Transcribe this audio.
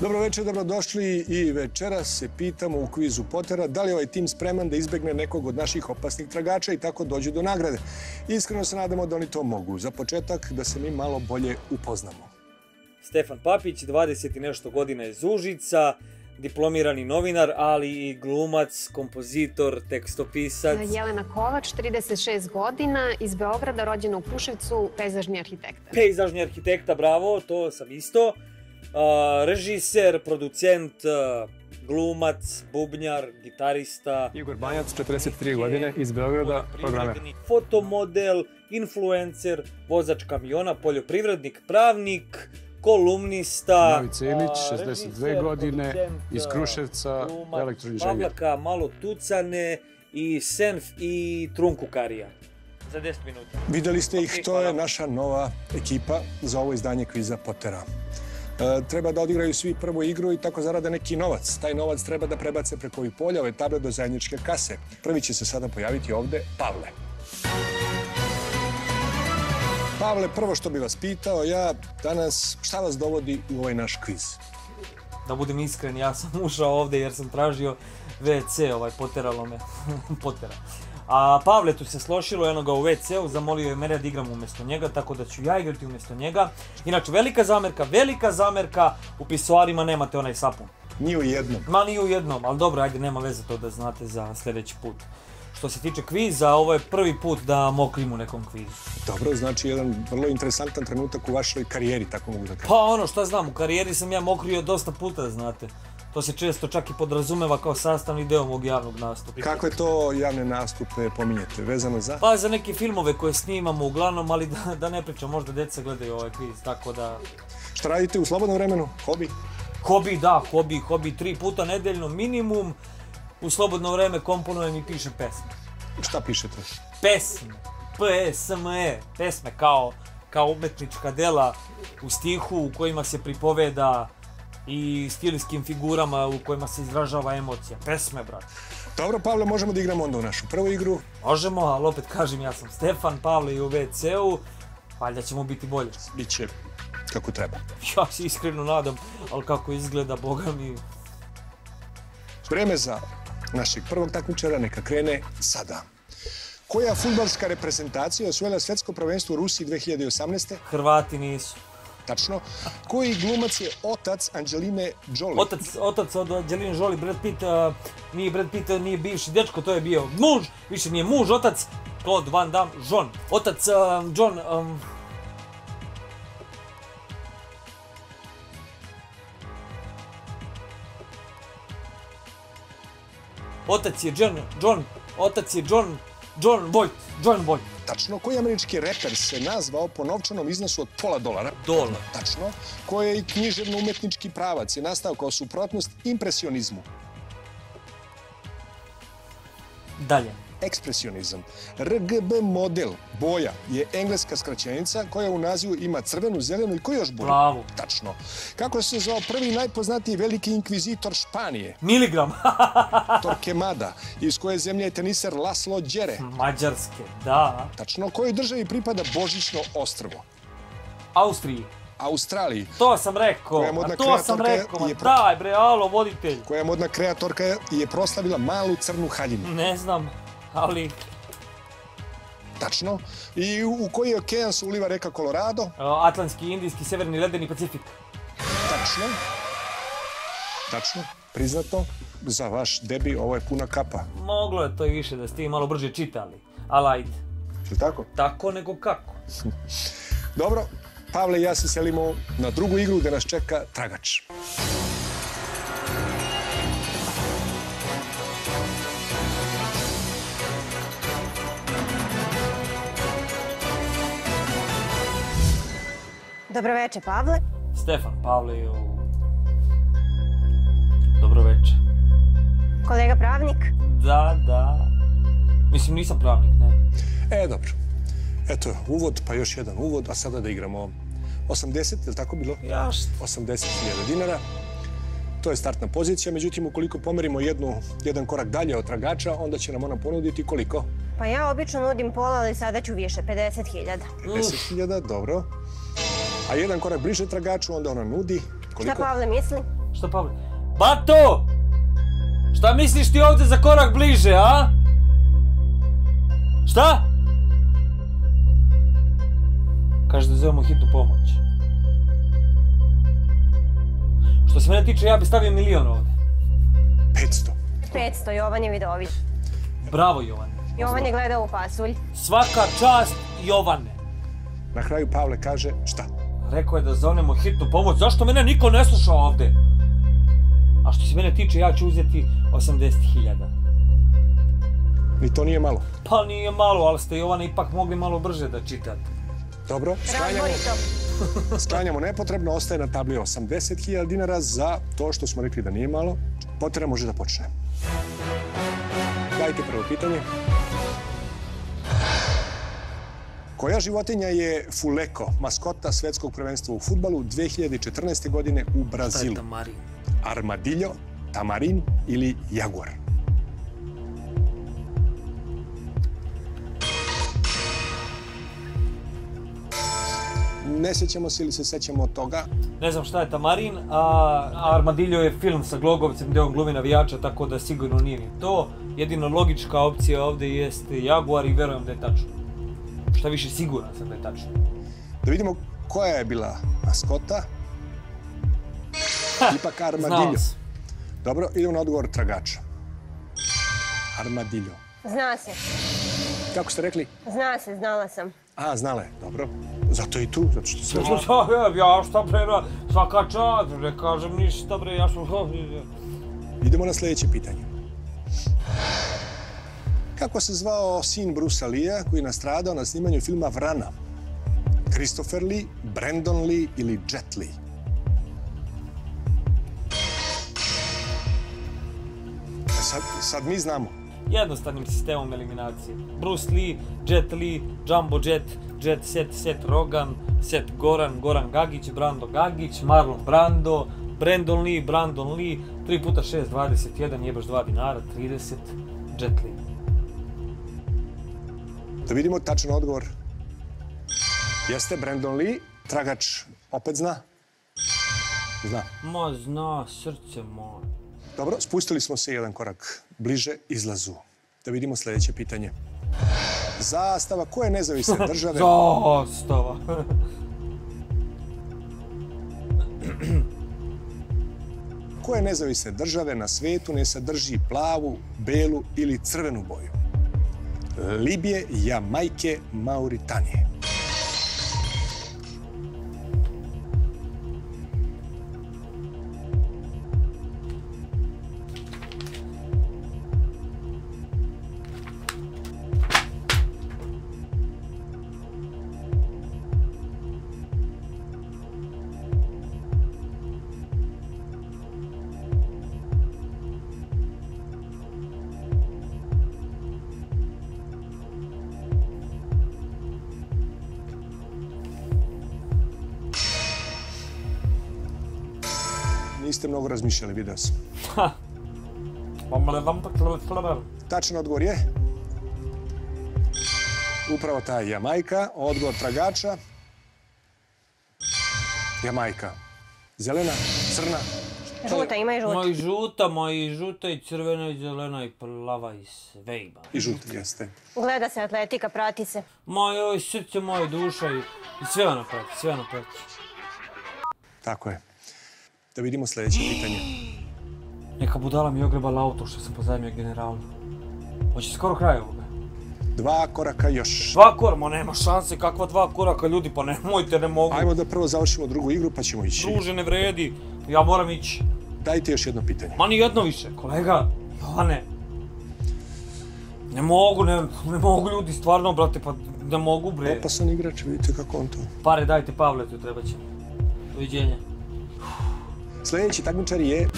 Dobro večer, dobrodošli i večera se pitamo u kvizu Potera da li je ovaj tim spreman da izbegne nekog od naših opasnih tragača i tako dođe do nagrade. Iskreno se nadamo da oni to mogu. Za početak da se mi malo bolje upoznamo. Stefan Papić, 20 i nešto godina iz Užica, diplomirani novinar, ali i glumac, kompozitor, tekstopisac. Jelena Kovač, 36 godina, iz Beograda, rođena u Kruševcu, pejzažni arhitekta. Pejzažni arhitekta, bravo, to sam isto. Uh, režiser, producent, uh, glumac, bubnjar, gitarista. Igor Banjac, 43 godine, iz Beograda, programer. Fotomodel, influencer, vozač kamiona, poljoprivrednik, pravnik, kolumnista. Novi Celić, 62 godine, iz Kruševca, elektroinženjer. Pavlaka, malo tucane i senf i trunku karija. Za 10 minuta. Videli ste ih, to je naša nova ekipa za ovo izdanje kviza Potera. E, treba da odigraju svi prvu igru i tako zarade neki novac. Taj novac treba da prebace preko ovih polja, ove table do zajedničke kase. Prvi će se sada pojaviti ovde Pavle. Pavle, prvo što bi vas pitao, ja danas, šta vas dovodi u ovaj naš kviz? Da budem iskren, ja sam ušao ovde jer sam tražio WC, ovaj, poteralo me, potera. A Pavletu se slošilo eno ga u WC-u, zamolio je mene da igram umjesto njega, tako da ću ja igrati umjesto njega. Inače, velika zamerka, velika zamerka, u pisoarima nemate onaj sapun. Ni u jednom. Ma ni u jednom, ali dobro, ajde, nema veze to da znate za sljedeći put. Što se tiče kviza, ovo je prvi put da mokrim u nekom kvizu. Dobro, znači jedan vrlo interesantan trenutak u vašoj karijeri, tako mogu da kažem. Pa ono, šta znam, u karijeri sam ja mokrio dosta puta, znate. To se često čak i podrazumeva kao sastavni deo mog javnog nastupa. Kakve to javne nastupe pominjete, vezano za? Pa za neke filmove koje snimamo uglavnom, ali da, da ne pričam, možda deca gledaju ovaj kviz, tako da... Šta radite u slobodnom vremenu? Hobi? Hobi, da, hobi, hobi, tri puta nedeljno minimum. U slobodno vreme komponujem i pišem pesme. Šta pišete? Pesme, P-E-S-M-E, pesme kao, kao umetnička dela u stihu u kojima se pripoveda i stilijskim figurama u kojima se izražava emocija. Pesme, brate. Dobro, Pavle, možemo da igramo onda u našu prvu igru. Možemo, ali opet kažem, ja sam Stefan, Pavle i u WC-u, valjda ćemo biti bolje. Biće kako treba. Ja se iskreno nadam, ali kako izgleda, boga mi... Vreme za našeg prvog takmičara neka krene sada. Koja futbalska reprezentacija je osvojila svetsko prvenstvo u Rusiji 2018. Hrvati nisu. Тачно. Кој глумец е отец Анджелине Джоли? Отец, отец од Анджелине Джоли, Бред Пит, а, ние Бред Пит ние бивши дечко, тој е био муж, више не е муж, отец Клод Ван Дам, Джон. Отец а, Джон а, Отец е Джон, Джон, отец е Джон, Джон Войт, Джон Войт. Tačno. Koji američki reper se nazvao po novčanom iznosu od pola dolara? Dolar. Tačno. Koji je i književno-umetnički pravac je nastao kao suprotnost impresionizmu? Dalje. Ekspresionizam. RGB model, boja, je engleska skraćenica koja u nazivu ima crvenu, zelenu i koju još boju? Plavu. Tačno. Kako se zvao prvi najpoznatiji veliki inkvizitor Španije? Miligram. Torquemada. Iz koje zemlje je teniser Laslo Đere? Mađarske, da. Tačno. Kojoj državi pripada Božićno ostrvo? Austriji. Australiji. To sam rekao, a to sam rekao, je pro- daj bre, alo, voditelj. Koja modna kreatorka je proslavila malu crnu haljinu? Ne znam, ali Tačno. I u, koji okean se uliva reka Colorado? Atlantski, Indijski, Severni, Ledeni, Pacifik. Tačno. Tačno. Priznato. Za vaš debi ovo je puna kapa. Moglo je to i više da ste i malo brže čitali, ali ajde. Je tako? Tako nego kako. Dobro. Pavle i ja se selimo na drugu igru gde nas čeka tragač. Dobro večer, Pavle. Stefan Pavliju. Dobro večer. Kolega pravnik. Da, da. Mislim, nisam pravnik, ne. E, dobro. Eto, uvod, pa još jedan uvod, a sada da igramo 80, je li tako bilo? Jašt. 80.000 dinara. To je startna pozicija, međutim, ukoliko pomerimo jednu, jedan korak dalje od tragača, onda će nam ona ponuditi koliko? Pa ja obično nudim pola, ali sada ću više, 50.000. 10.000, dobro. A jedan korak bliže tragaču, onda ona nudi Šta koliko? Pavle misli? Šta Pavle? Bato! Šta misliš ti ovdje za korak bliže, a? Šta? Kaže da zovemo hitnu pomoć. Što se mene tiče, ja bi stavio milion ovdje. 500. 500, Jovan je Vidović. Bravo, Jovan. Jovan je gledao u pasulj. Svaka čast Jovane. Na kraju Pavle kaže šta? Rekao je da zovnemo hitnu pomoć. Zašto mene niko ne sluša ovdje? A što se mene tiče, ja ću uzeti 80.000. Ni to nije malo. Pa nije malo, ali ste Jovane ipak mogli malo brže da čitate. Dobro, sklanjamo, sklanjamo nepotrebno, ostaje na tabli 80.000 dinara za to što smo rekli da nije malo. Potera može da počne. Dajte prvo pitanje. Koja životinja je Fuleko, maskota svetskog prvenstva u futbalu 2014. godine u Brazilu? Marin? Armadillo, tamarin ili jaguar? Ne sjećamo se ili se sećamo od toga. Ne znam šta je Tamarin, a Armadillo je film sa Glogovcem gdje on glumi navijača, tako da sigurno nije ni to. Jedino logička opcija ovdje jeste Jaguar i verujem da je tačno. Šta više, siguran sam da je tačno. Da vidimo koja je bila maskota. Ipak Znao armadillo. sam. Dobro, idemo na odgovor tragača. Armadillo. Zna se. Kako ste rekli? Zna se, znala sam. A, znala je, dobro. Zato je i tu, zato što sve... Ja, ja šta bre, svaka čast, ne kažem ništa bre, ja sam... Idemo na sljedeće pitanje. Kako se zvao sin Brusa Lee koji je nastradao na snimanju filma Vrana? Christopher Lee, Brandon Lee ili Jet Lee? Sad, sad mi znamo. Jednostavnim sistemom eliminacije. Bruce Lee, Jet Lee, Jumbo Jet, Jet Set, Set Rogan, Set Goran, Goran Gagić, Brando Gagić, Marlon Brando, Brandon Lee, Brandon Lee, 3 puta 6, 21, jebeš 2 dinara, 30, Jet Lee. Da vidimo tačan odgovor. Jeste Brandon Lee, tragač opet zna? Zna. Ma zna, srce moje. Dobro, spustili smo se jedan korak bliže izlazu. Da vidimo sljedeće pitanje. Zastava koje nezavisne države... Zastava. Koje nezavisne države na svetu ne sadrži plavu, belu ili crvenu boju? Либие, Јамајке, Мауританија. Niste mnogo razmišljali, video sam. Tačan odgovor je... Upravo ta Jamajka, odgovor tragača. Jamajka. Zelena, crna, Žuta, ima i žuta. Ma i žuta, ma i žuta i crvena i zelena i plava i sve ima. i žuta, jeste. Gleda se atletika, prati se. Ma joj, srce moje duša i, i sve ono prati, sve ono prati. Tako je. Da vidimo sljedeće pitanje. Neka budala mi ogrebala auto što sam pozajmio generalu. Hoće skoro kraj ovoga. Dva koraka još. Dva koraka, ma nema šanse, kakva dva koraka ljudi, pa nemojte, ne mogu. Ajmo da prvo završimo drugu igru, pa ćemo ići. Druže, ne vredi, ja moram ići. Dajte još jedno pitanje. Ma ni jedno više, kolega, Jovane. Ne mogu, ne, ne mogu ljudi, stvarno, brate, pa ne mogu, bre. Opasan igrač, vidite kako on to... Pare dajte Pavletu, treba će. Doviđenja. Sljedeći takmičar je